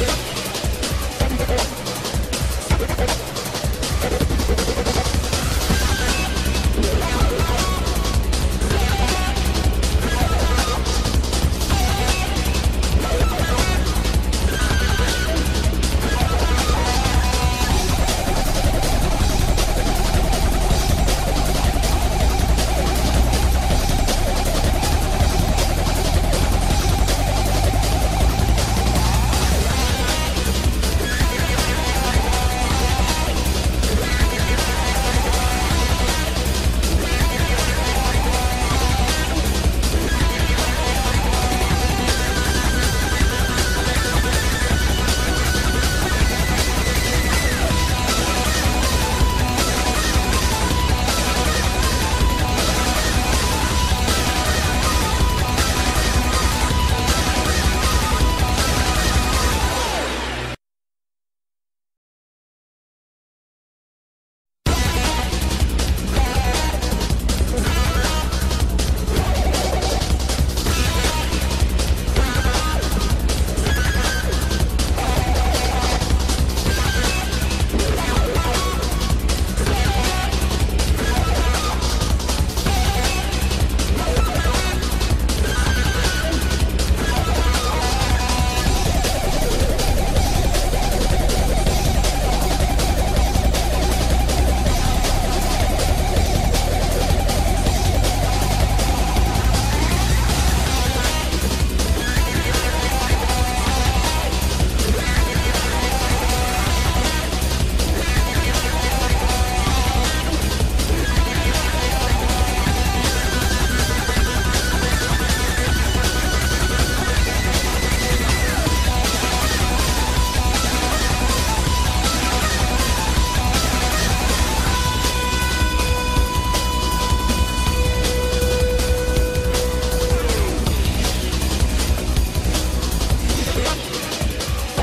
Let's.